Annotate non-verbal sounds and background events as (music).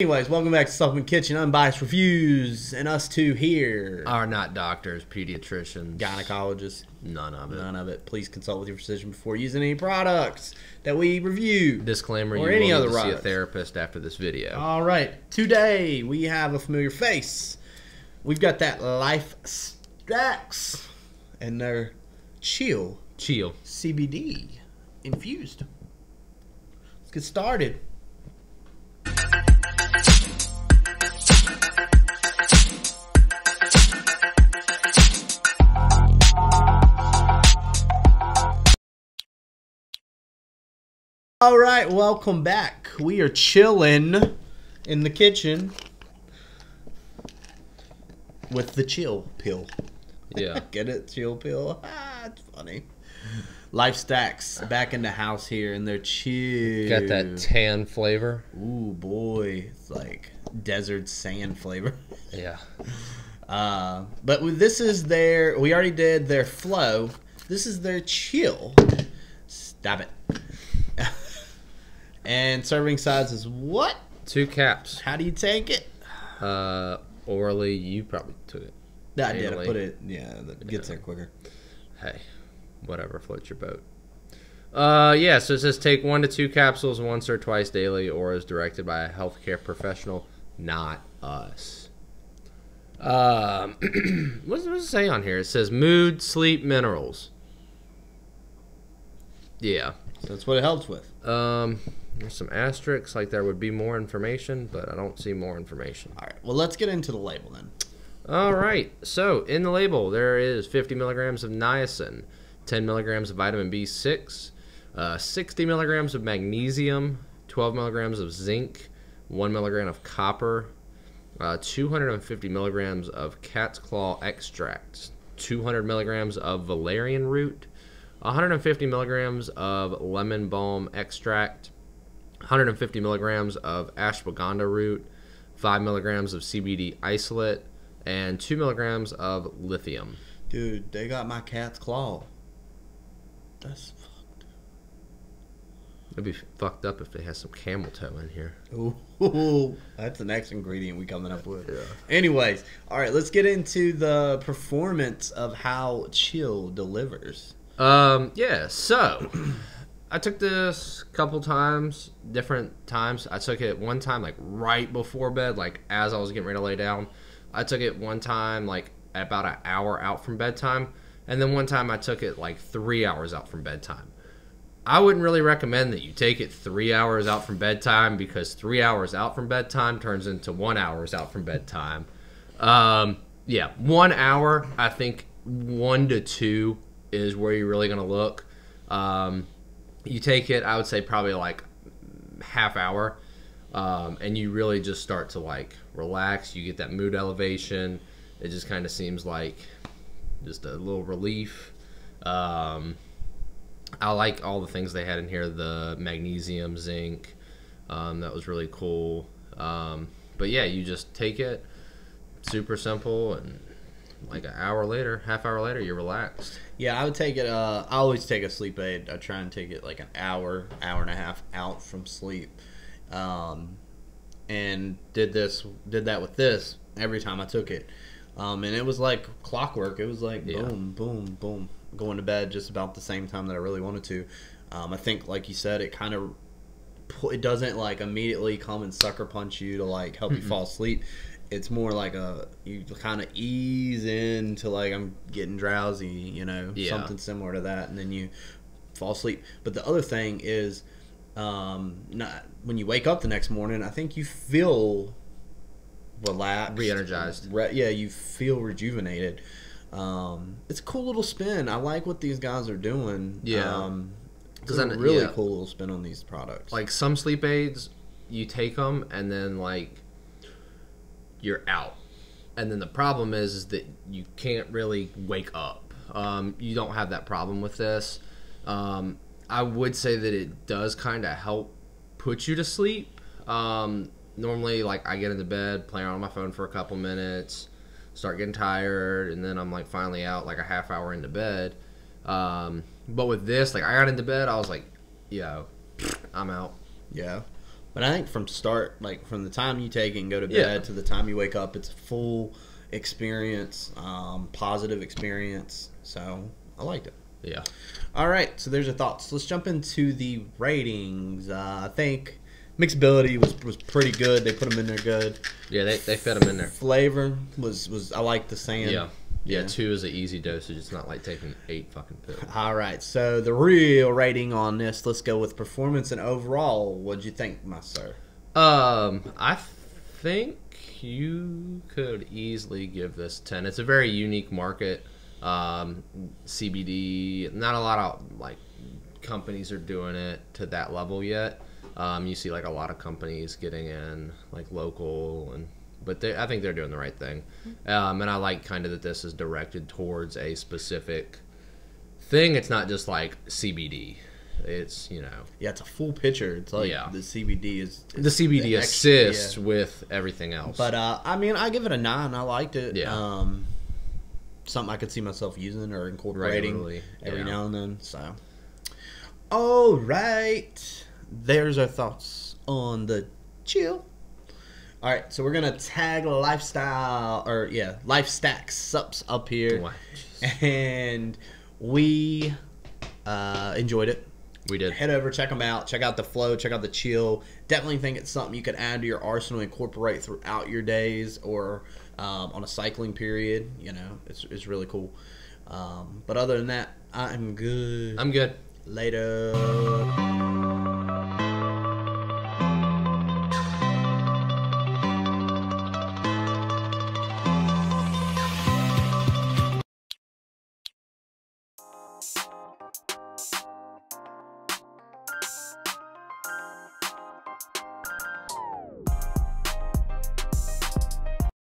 Anyways, welcome back to Supplement Kitchen, Unbiased Reviews, and us two here. Are not doctors, pediatricians, Gynecologists, none of it. none of it. Please consult with your physician before using any products that we review. Disclaimer: Or You any will other need to see a products. therapist after this video. All right, today we have a familiar face. We've got that Life Stacks, and they're chill Chill. CBD infused. Let's get started. All right, welcome back. We are chilling in the kitchen with the chill pill. Yeah. (laughs) Get it? Chill pill. Ah, it's funny. Life stacks back in the house here, and they're chill. Got that tan flavor. Ooh boy, it's like desert sand flavor. (laughs) Yeah. Uh, but with- this is their. We already did their flow. This is their chill. Stop it. And serving size is what? Two caps. How do you take it? Uh, orally, you probably took it. I did. I put it. Yeah, that gets there quicker. Hey, whatever floats your boat. Uh, yeah. So it says take one to two capsules once or twice daily, or as directed by a healthcare professional, not us. Um, (clears throat) what does it say on here? It says mood, sleep, minerals. Yeah. So that's what it helps with. Um, there's some asterisks, like there would be more information, but I don't see more information. All right. Well, let's get into the label then. All right. So in the label, there is 50 milligrams of niacin, 10 milligrams of vitamin B6, uh, 60 milligrams of magnesium, 12 milligrams of zinc, 1 milligram of copper, uh, 250 milligrams of cat's claw extract, 200 milligrams of valerian root, 150 milligrams of lemon balm extract, 150 milligrams of ashwagandha root, 5 milligrams of CBD isolate, and 2 milligrams of lithium. Dude, they got my cat's claw. That's fucked. It'd be fucked up if they had some camel toe in here. Ooh, (laughs) that's the next ingredient we coming up with. Yeah. Anyways, all right, let's get into the performance of how Chill delivers. Um, yeah, so I took this couple times, different times. I took it one time like right before bed, like as I was getting ready to lay down. I took it one time like about an hour out from bedtime, and then one time I took it like three hours out from bedtime. I wouldn't really recommend that you take it three hours out from bedtime because three hours out from bedtime turns into one hours out from bedtime. Um, yeah, one hour. I think one to two is where you're really gonna look. Um, you take it, I would say probably like half hour, um, and you really just start to like relax. You get that mood elevation. It just kind of seems like just a little relief. Um, I like all the things they had in here. The magnesium, zinc, um, that was really cool. Um, but yeah, you just take it, super simple, and like an hour later, half hour later, you're relaxed. Yeah, I would take it. Uh, I always take a sleep aid. I try and take it like an hour, hour and a half out from sleep, um, and did this, did that with this every time I took it, um, and it was like clockwork. It was like Yeah. boom, boom, boom, going to bed just about the same time that I really wanted to. Um, I think, like you said, it kind of it doesn't like immediately come and sucker punch you to like help you fall asleep. It's more like a you kind of ease into like I'm getting drowsy, you know, Yeah. something similar to that, and then you fall asleep. But the other thing is, um, not when you wake up the next morning, I think you feel relaxed, Re-energized. Re- yeah, you feel rejuvenated. Um, it's a cool little spin. I like what these guys are doing. Yeah. um, it's a really yeah. cool little spin on these products. Like some sleep aids, you take them and then like you're out. And then the problem is, is that you can't really wake up. Um, you don't have that problem with this. Um, I would say that it does kind of help put you to sleep. Um, normally, like I get into bed, play on my phone for a couple minutes, start getting tired, and then I'm like finally out like a half hour into bed. Um, but with this, like I got into bed, I was like, yo, I'm out. Yeah. But I think from start, like from the time you take it and go to bed Yeah. to the time you wake up, it's a full experience, um, positive experience. So I liked it. Yeah. All right, so there's your thoughts. Let's jump into the ratings. Uh, I think mixability was was pretty good. They put them in there good. Yeah, they, they fit them in there. Flavor was was I like the sand. Yeah. Yeah, Yeah. two is an easy dosage. It's not like taking eight fucking pills. (laughs) All right, so the real rating on this, let's go with performance and overall. What'd you think, my sir? Um, I think you could easily give this ten. It's a very unique market. Um, CBD, not a lot of like companies are doing it to that level yet. Um, you see like a lot of companies getting in like local and but they, I think they're doing the right thing. Um, and I like kind of that this is directed towards a specific thing. It's not just like CBD. It's you know Yeah, it's a full picture. It's like Yeah. the CBD is, the CBD the extra- assists yeah. with everything else. But uh, I mean, I give it a nine. I liked it. Yeah. Um, something I could see myself using or incorporating Regularly, every yeah. now and then. So, all right, there's our thoughts on the chill. All right, so we're gonna tag lifestyle or yeah, life stack Supps up here, Wow. and we uh, enjoyed it we did. head over, check them out. Check out the flow, check out the chill. Definitely think it's something you could add to your arsenal, incorporate throughout your days or um, on a cycling period. You know, it's, it's really cool. Um, but other than that, I'm good. I'm good. Later.